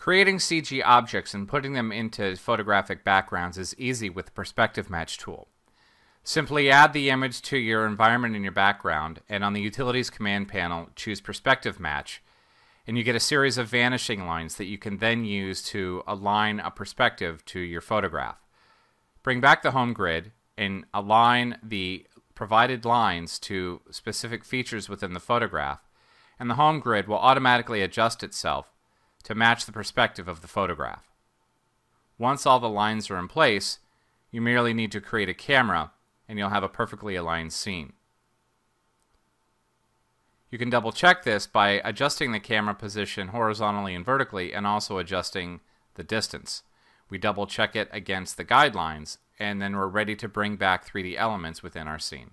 Creating CG objects and putting them into photographic backgrounds is easy with the Perspective Match tool. Simply add the image to your environment in your background, and on the Utilities command panel, choose Perspective Match, and you get a series of vanishing lines that you can then use to align a perspective to your photograph. Bring back the home grid and align the provided lines to specific features within the photograph, and the home grid will automatically adjust itself to match the perspective of the photograph. Once all the lines are in place, you merely need to create a camera and you'll have a perfectly aligned scene. You can double check this by adjusting the camera position horizontally and vertically and also adjusting the distance. We double check it against the guidelines and then we're ready to bring back 3D elements within our scene.